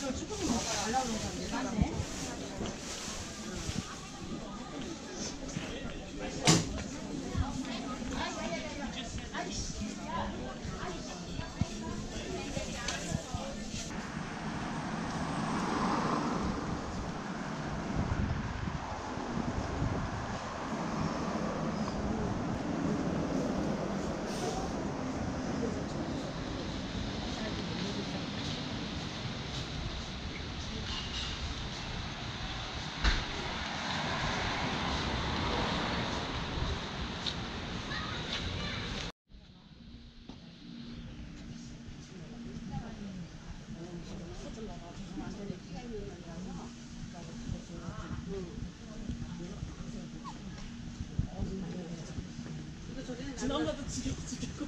이거 쭈꾸미 먹어요. 날라오는 거 일반에. 지난번도 지겹 지겹고.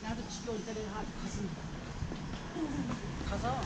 나도 지겨울 때는 가서